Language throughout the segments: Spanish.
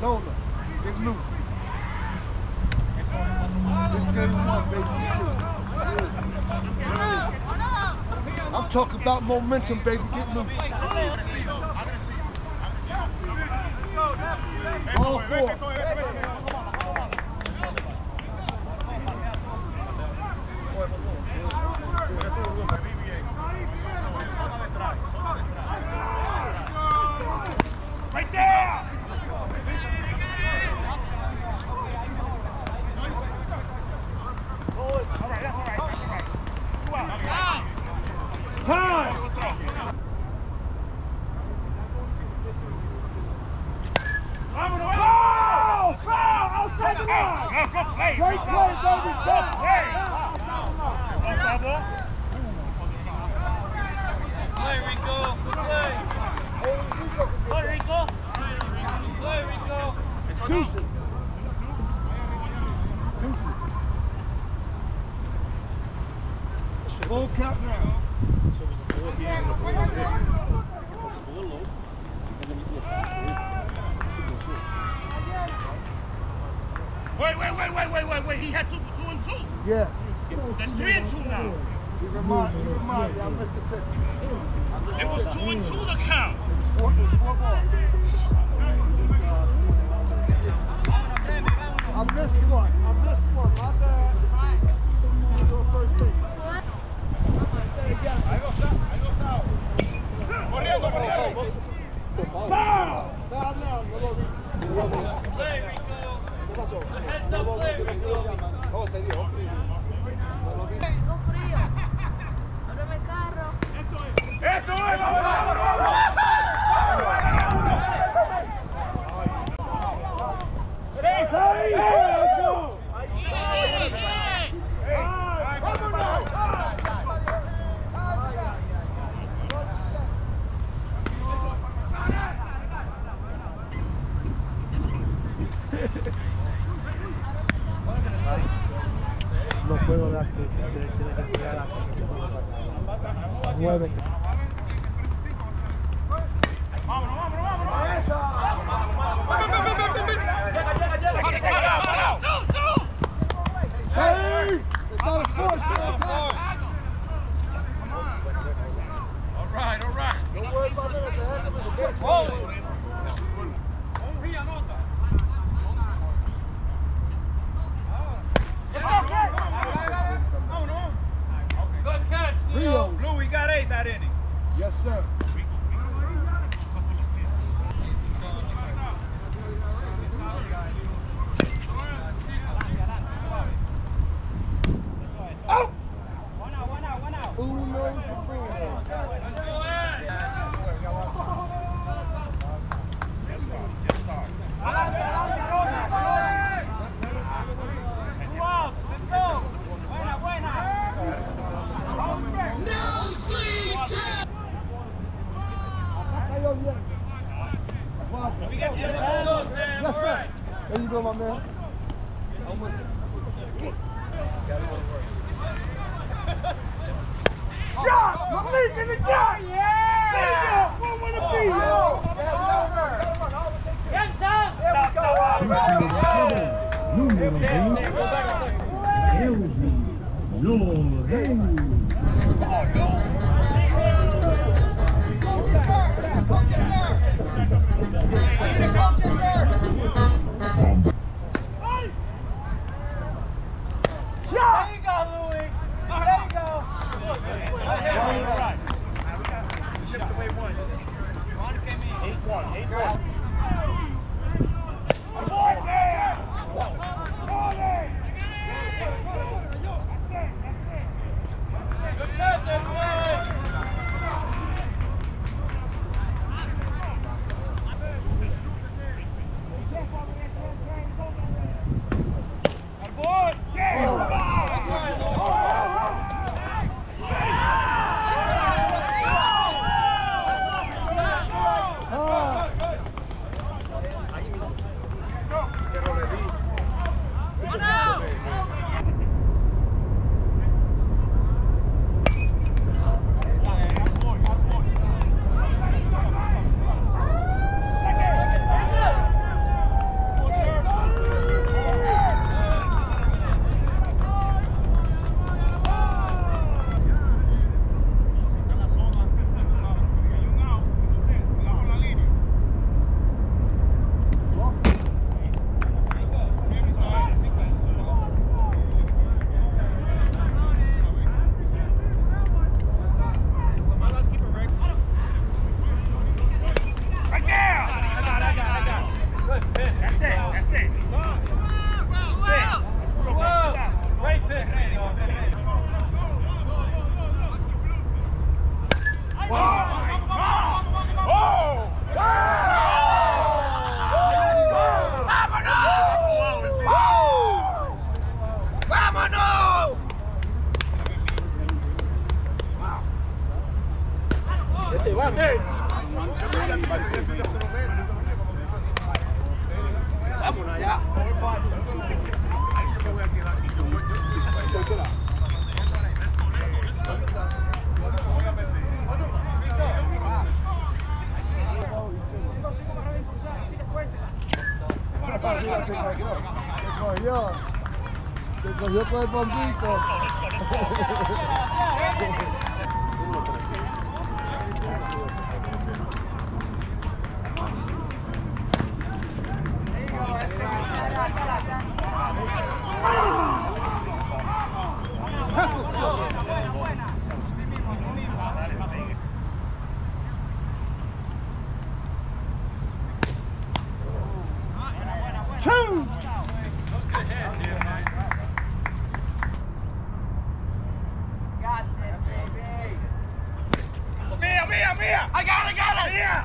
Lola. It's baby. I'm talking about momentum, baby. Get loose. All four. Go, go play. Count now. So it a four game and a four pick. You Wait, wait, wait, wait, wait, wait, wait. He had two, two and two. Yeah. There's three and two now. You remind, you remind me, I missed the pick. It was two and two the count. Four, four balls. I missed one. I missed one. My bad. Your first pick. Corriendo, corriendo. Foul! Foul now. No lo vi. Play, Rico. Heads up play, El carro. Eso es, vamos, vamos, vamos. Hey, let's go. No puedo dar que tiene que a nueve. Vámonos, vámonos, vámonos. Don't worry about that. Got eight that inning. Yes, sir. Te cogió. Te cogió con el bombito. Mía. I got it, got it. Mía.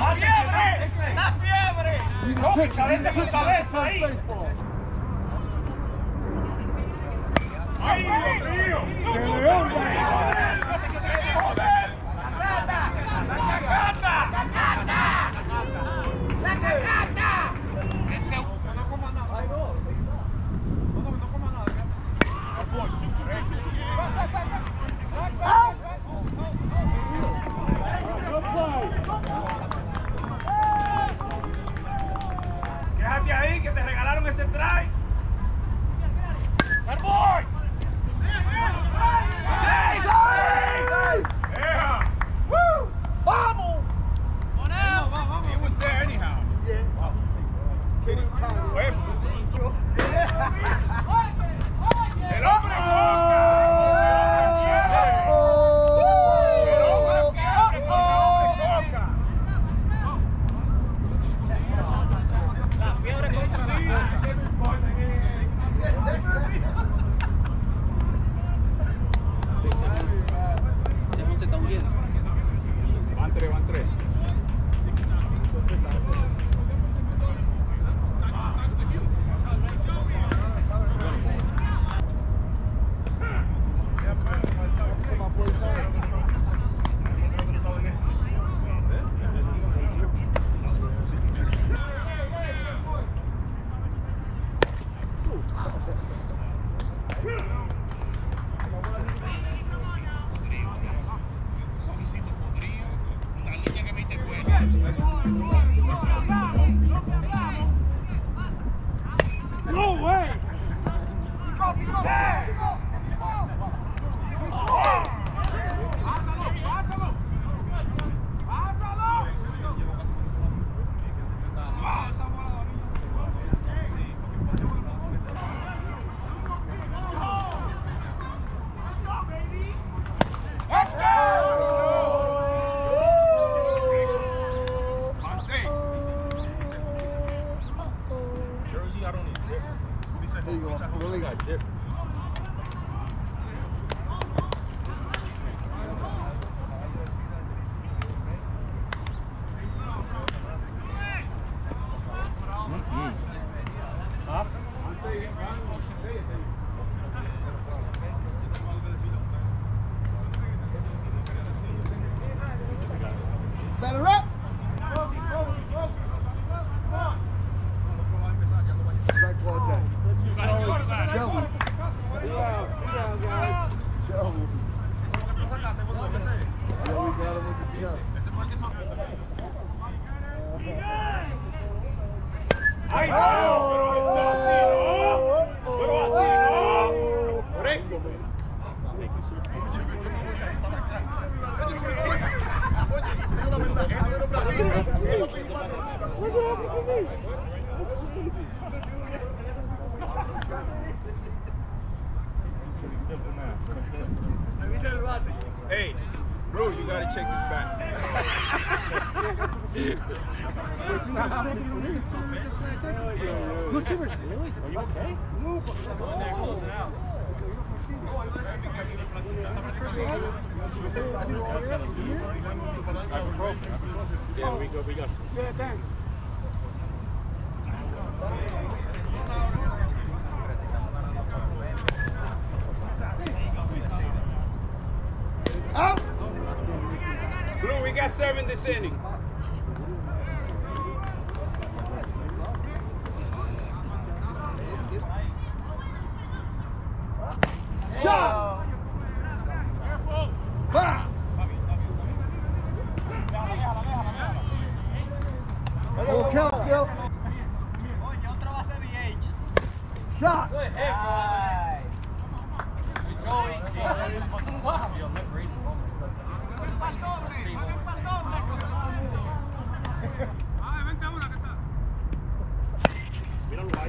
La fiebre. La fiebre. Choque, cabeza con cabeza ahí. Ay, Dios mío. ¡Qué león! Joder. La. La cacata. Ese no coma nada. Ay, no. No, no coma nada. Quédate ahí que te regalaron ese try. Well, really different. Hey, bro, you gotta check this back. We go. We got! Blue, we got seven this inning. Shot! Foul! Full count, Gil. Shot! Good hit, Joey. Good Joey.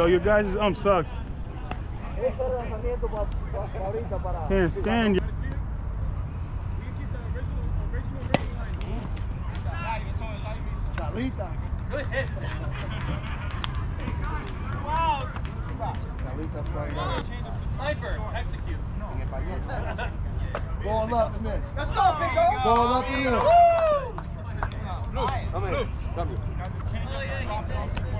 Yo, your guys' um sucks. Can't stand you. Charlita. Ball up and miss. Let's go, big girl. Ball up and miss. Woo! Come here. Come here. Oh, yeah,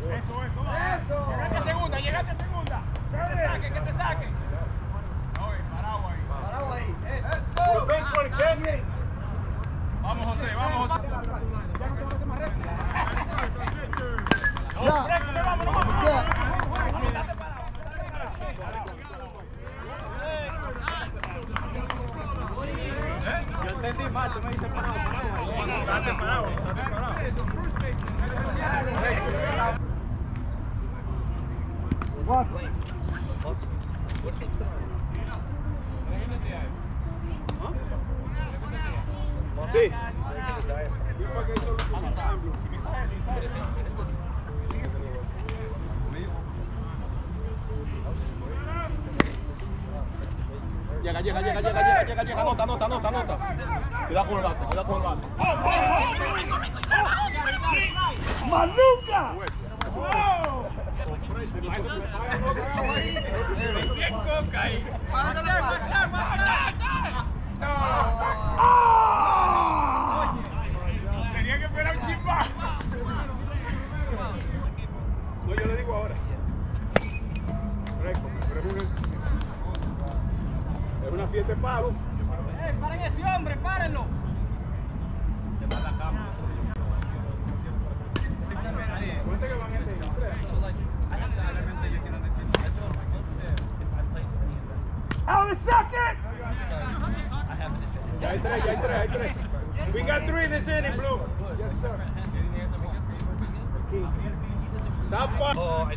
Eso, eso. Eso. Llegate a segunda, llegate a segunda. Que te saquen, que te saquen. Eso. Vamos, José, vamos, José. Ya te vas más vamos, vamos. Vamos, tú me dices paraguas. 4. Sí. Llega, llega, llega, llega, llega, llega, llega, anota, anota, anota, anota. Cuidado con el bate, cuidado con el bate. Tenía que esperar un chispa. No, yo lo digo ahora. Es una, es una fiesta de palo. ¡Paren ese hombre, párenlo! Oh,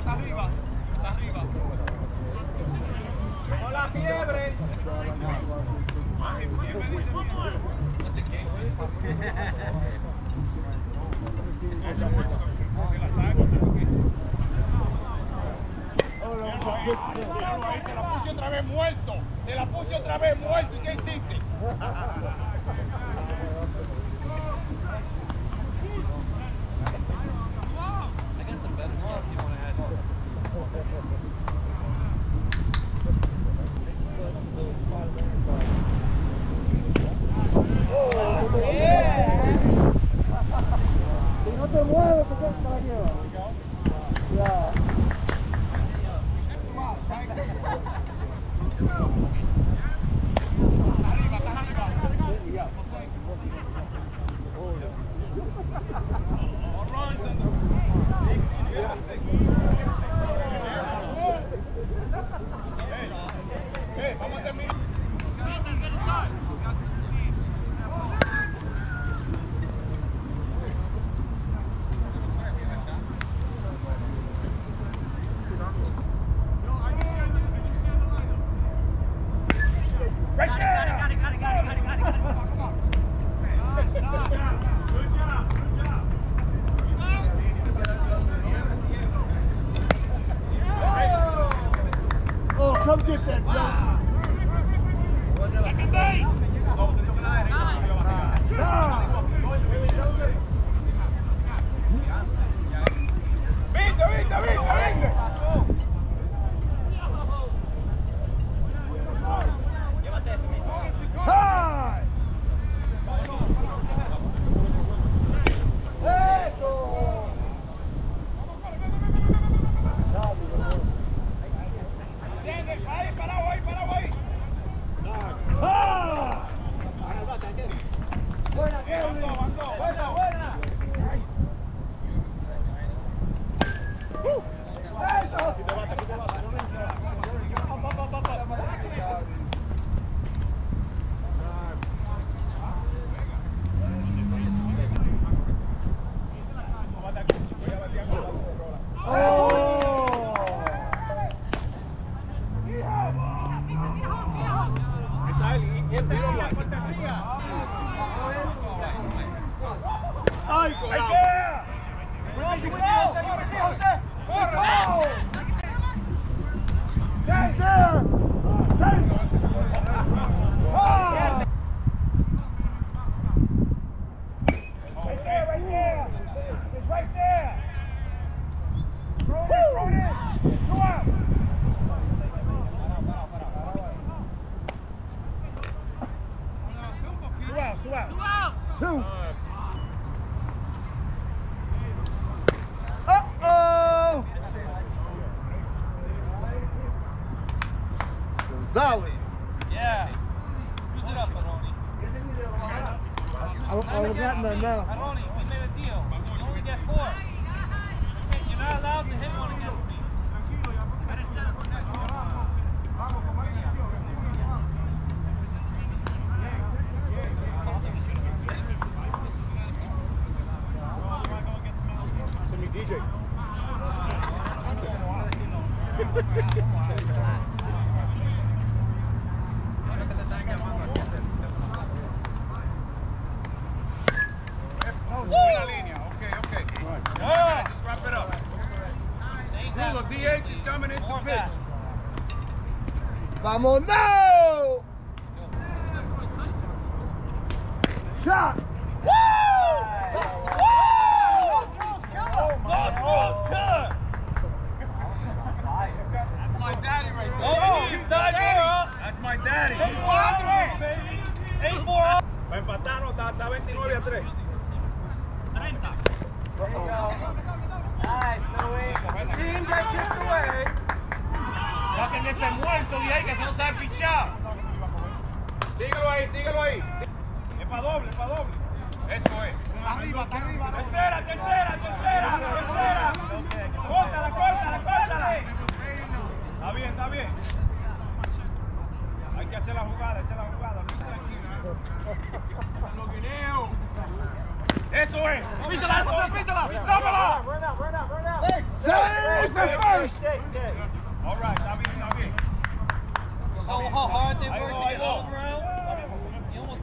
está arriba, arriba. La fiebre. Siempre dice No sé Te la puse otra vez muerto, te la puse otra vez muerto, ¿y qué hiciste? Come get that, Joe. I'm on now. ahí, síguelo ahí. Es para doble, es para doble. Eso es. Arriba, está arriba. Tercera, tercera, tercera, tercera. Córtala, córtala, córtala. Está bien, está bien. Hay que hacer la jugada, hacer la jugada. Tranquilo. Los guineos. Eso es. Písala, písala, písala. Buena, buena, buena. Save first. All right, está bien, está bien. How, how hard they worked to get all around.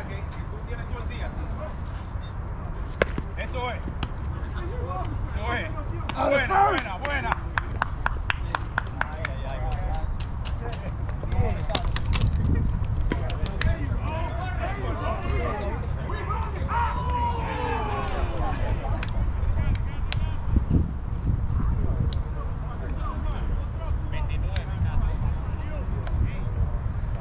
que, que tú tienes todo el día. Eso es. Eso es. Buena, buena, buena.